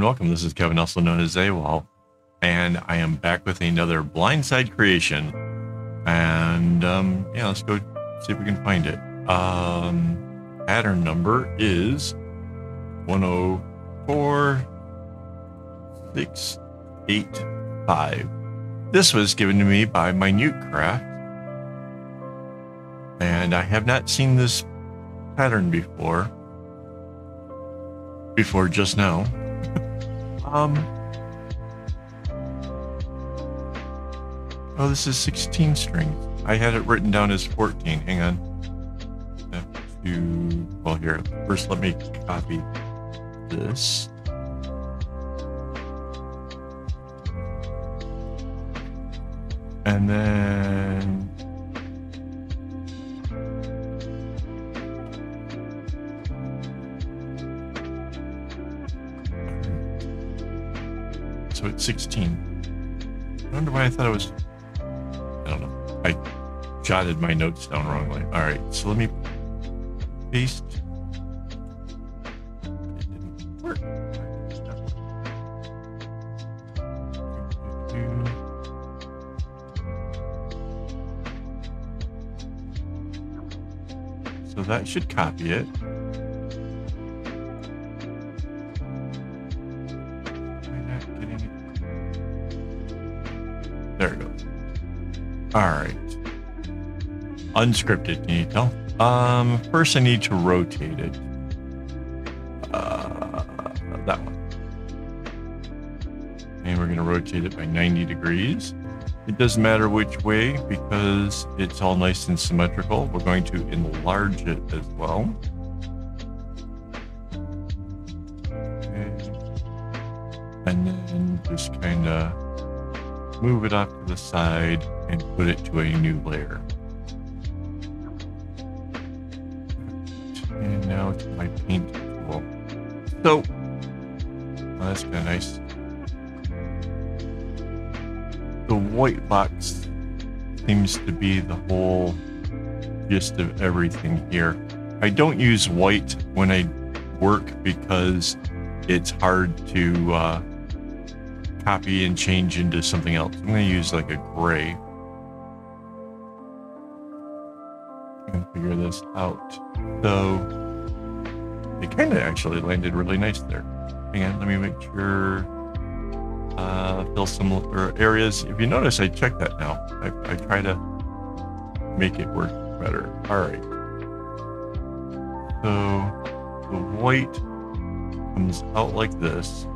and welcome. This is Kevin, also known as AWOL, and I am back with another Blindsided Creation. And um, yeah, let's go see if we can find it. Um, pattern number is 104685. This was given to me by Minute Craft, and I have not seen this pattern before. Before just now. Um. Oh, this is 16 strings. I had it written down as 14. Hang on. I have. Well, here. First, let me copy this. And then so it's 16. I wonder why I thought it was. I don't know. I jotted my notes down wrongly. All right, so let me paste. It didn't work. So that should copy it. All right. Unscripted, can you tell? Um, first I need to rotate it. Uh, that one. And we're gonna rotate it by 90 degrees. It doesn't matter which way because it's all nice and symmetrical. We're going to enlarge it as well. And then just kind of move it off to the side and put it to a new layer. And now to my paint tool. So, well, that's kind of nice. The white box seems to be the whole gist of everything here. I don't use white when I work because it's hard to uh, copy and change into something else. I'm going to use like a gray. Can figure this out. So it kind of actually landed really nice there. Hang on, let me make sure. Uh, fill some areas. If you notice, I check that now. I, I try to make it work better. All right. So the white comes out like this.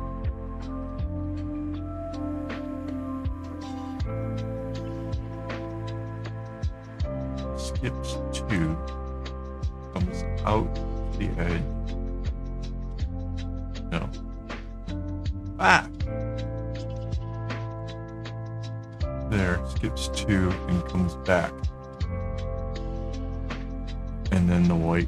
Skips two, comes out the edge. No. Ah! There, skips two and comes back. And then the white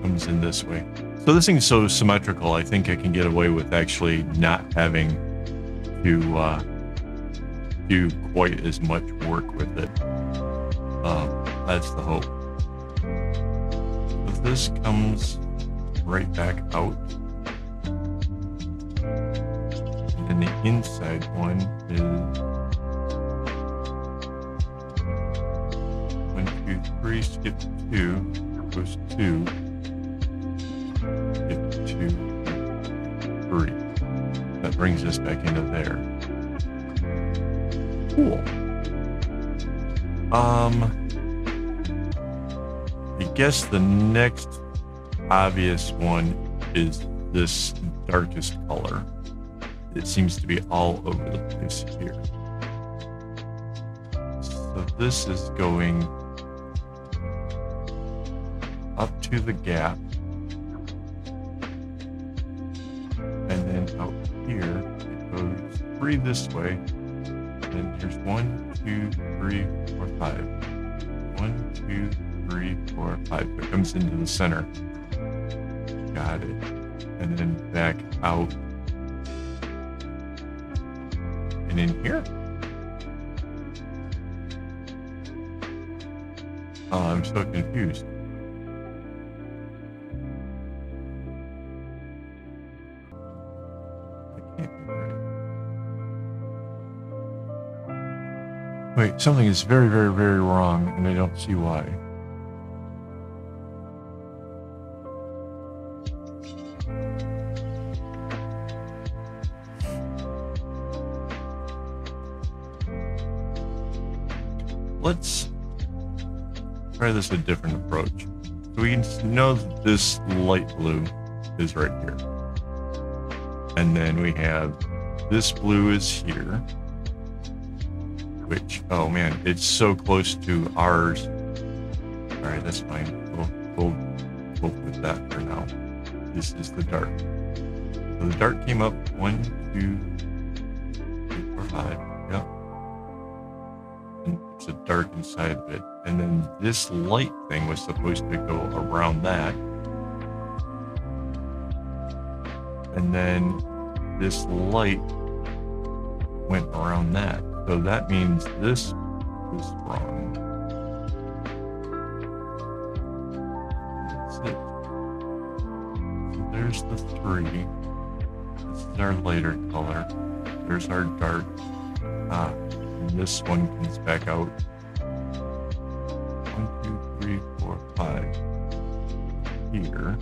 comes in this way. So this thing's so symmetrical, I think I can get away with actually not having to uh, do quite as much work with it. Um, that's the hope. So this comes right back out. And the inside one is one, two, three, skip two, goes two, skip two, three. That brings us back into there. Cool. Um, I guess the next obvious one is this darkest color. It seems to be all over the place here. So this is going up to the gap. And then out here, it goes three this way, then here's one, two, three, four, five. One, two, three, four, five. It comes into the center. Got it. And then back out. And in here. Oh, I'm so confused. Something is very, very, very wrong, and I don't see why. Let's try this a different approach. So we can know that this light blue is right here. And then we have this blue is here. Which, oh man, it's so close to ours. All right, that's fine. We'll, we'll, put that for now. This is the dark. So the dark came up one, two, three, four, five. Yep. And it's a dark inside of it. And then this light thing was supposed to go around that. And then this light went around that. So that means this is wrong. That's it. So there's the three. This is our lighter color. There's our dark. Ah, and this one comes back out. One, two, three, four, five. Here.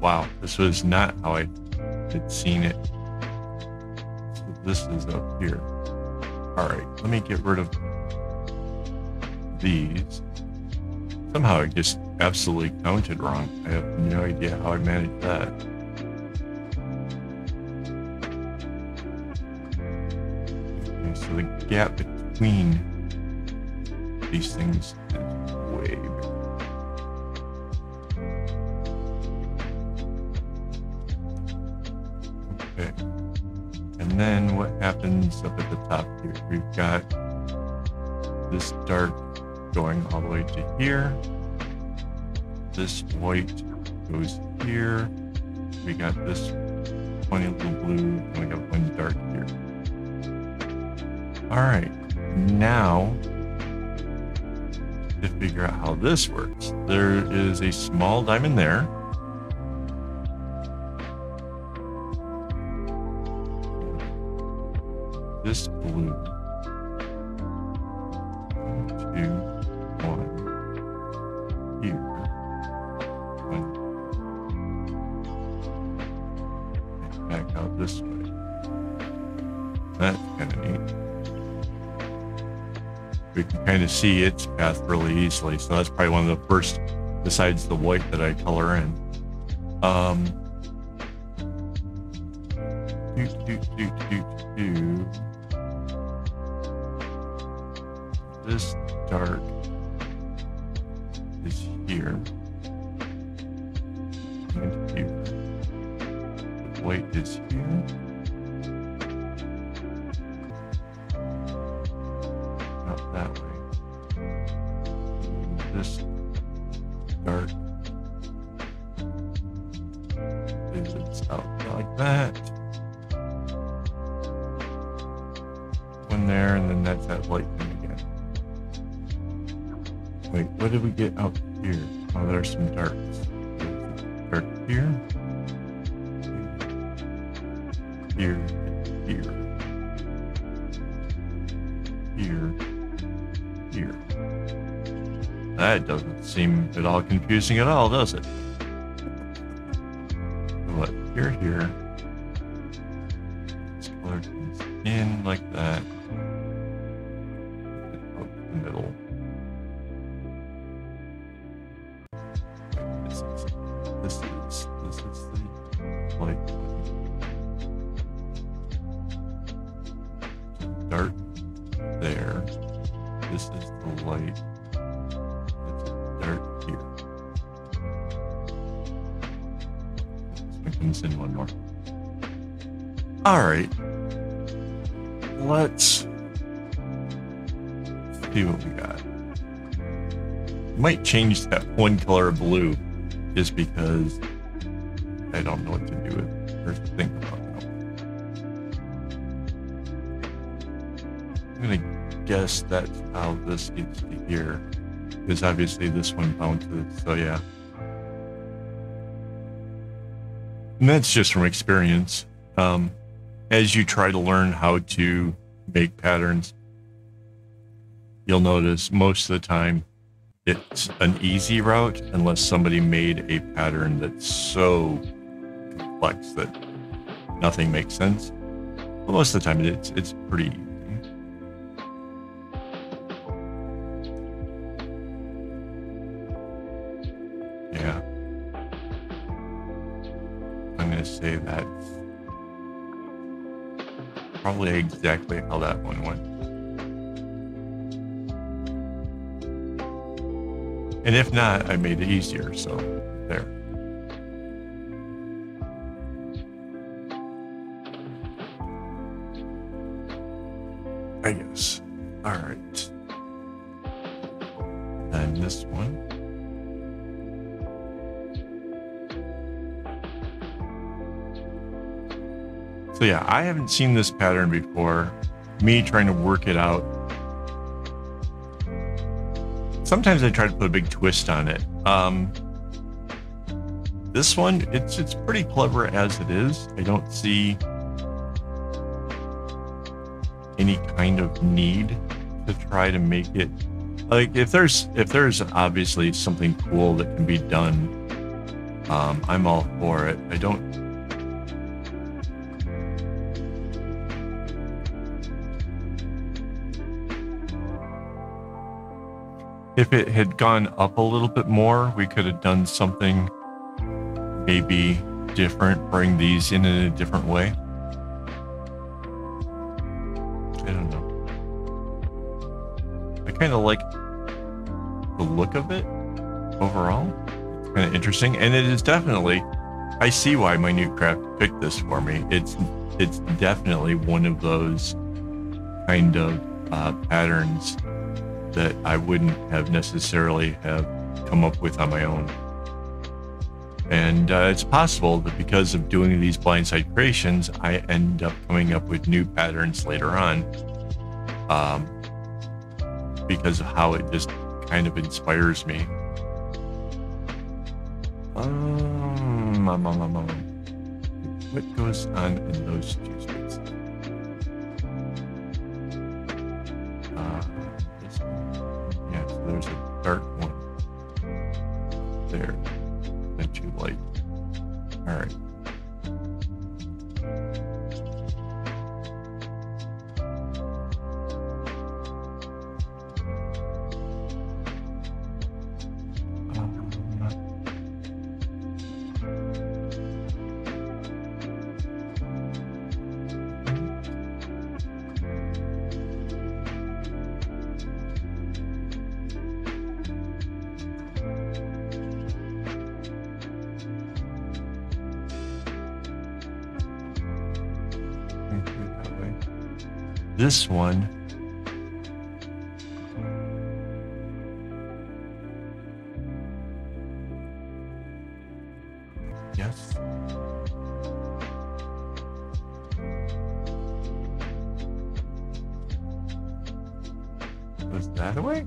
Wow, this was not how I had seen it. This is up here. All right, let me get rid of these. Somehow I just absolutely counted wrong. I have no idea how I managed that. Okay, so the gap between these things is way big. Okay. And then what happens up at the top here? We've got this dark going all the way to here. This white goes here. We got this funny little blue, and we got one dark here. All right, now to figure out how this works, there is a small diamond there. Two, one. Here. One. And back out this way. That's kind of neat. We can kind of see its path really easily. So that's probably one of the first, besides the white that I color in. Um, do, do, do, do, do. This dark is here. And here. The white is here. Not that way. This dark is out like that. One there, and then that's that light. Wait, what did we get out here? Oh, there's some a Dark here. Here. Here. Here. Here. That doesn't seem at all confusing at all, does it? What? Here, here. Comes in like that. Let's see what we got. Might change that one color of blue just because I don't know what to do with or think about that. I'm gonna guess that's how this gets to here. Because obviously this one bounces, so yeah. And that's just from experience. Um, as you try to learn how to make patterns, you'll notice most of the time it's an easy route unless somebody made a pattern that's so complex that nothing makes sense. But most of the time it's it's pretty easy. Yeah. I'm gonna say that's probably exactly how that one went. And if not, I made it easier, so there. I guess. All right. And this one. So yeah, I haven't seen this pattern before. Me trying to work it out. Sometimes I try to put a big twist on it. Um, this one, it's it's pretty clever as it is. I don't see any kind of need to try to make it like if there's if there's obviously something cool that can be done um, i'm all for it i don't if it had gone up a little bit more we could have done something maybe different bring these in in a different way I don't know. I kind of like the look of it overall. It's kind of interesting, and it is definitely. I see why Minute Craft picked this for me. It's it's definitely one of those kind of uh, patterns that I wouldn't have necessarily have come up with on my own. And uh, it's possible that because of doing these Blindsided Creations, I end up coming up with new patterns later on. Um, because of how it just kind of inspires me. Um, um, um, um, um. what goes on in those two this one. Yes. Was that away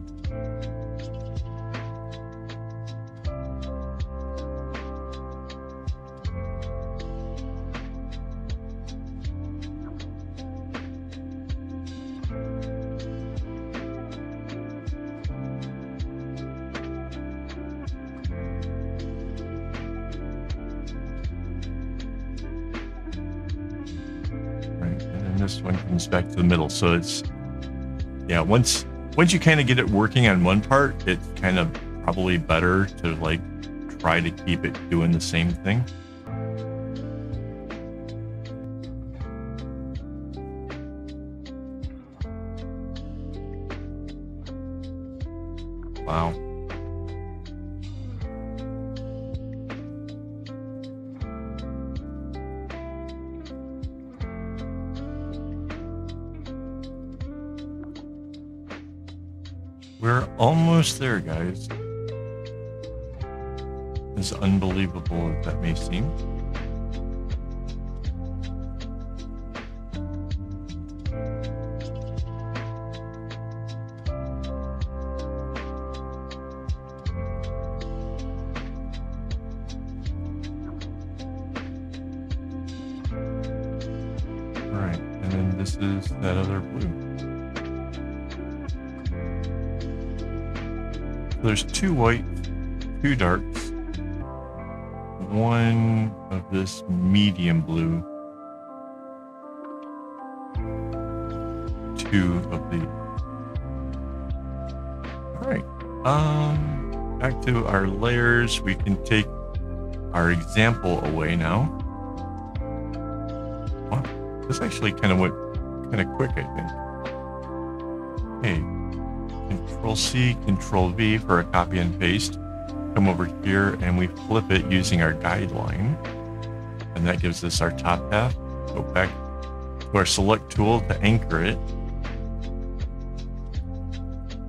this one comes back to the middle. So it's yeah, once once you kind of get it working on one part, it's kind of probably better to like try to keep it doing the same thing. We're almost there, guys. As unbelievable as that may seem. And then this is that other blue. There's two white, two darks, one of this medium blue, two of the. All right. Um, back to our layers. We can take our example away now. Wow, this actually kind of went kind of quick, I think. Okay, Control C, Control V for a copy and paste. Come over here and we flip it using our guideline. And that gives us our top half. Go back to our select tool to anchor it.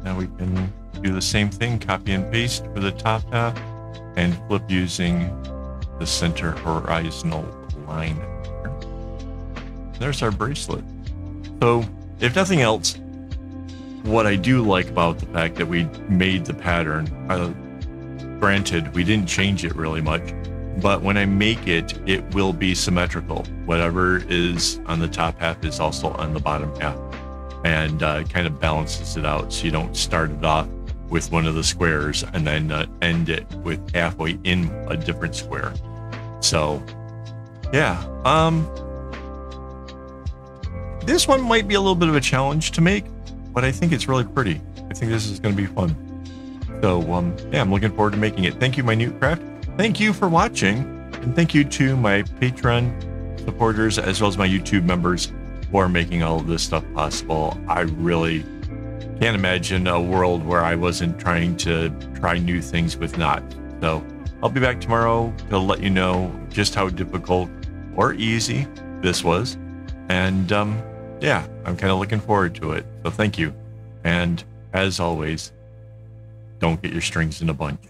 Now we can do the same thing, copy and paste for the top half and flip using the center horizontal line. There's our bracelet. So, if nothing else, what I do like about the fact that we made the pattern, uh, granted, we didn't change it really much, but when I make it, it will be symmetrical. Whatever is on the top half is also on the bottom half, and uh, kind of balances it out so you don't start it off with one of the squares and then uh, end it with halfway in a different square. So, yeah. Um, this one might be a little bit of a challenge to make, but I think it's really pretty. I think this is going to be fun. So, um, yeah, I'm looking forward to making it. Thank you, Minute Craft. Thank you for watching, and thank you to my Patreon supporters as well as my YouTube members for making all of this stuff possible. I really can't imagine a world where I wasn't trying to try new things with Not. So I'll be back tomorrow to let you know just how difficult or easy this was. And um, yeah, I'm kind of looking forward to it. So thank you. And as always, don't get your strings in a bunch.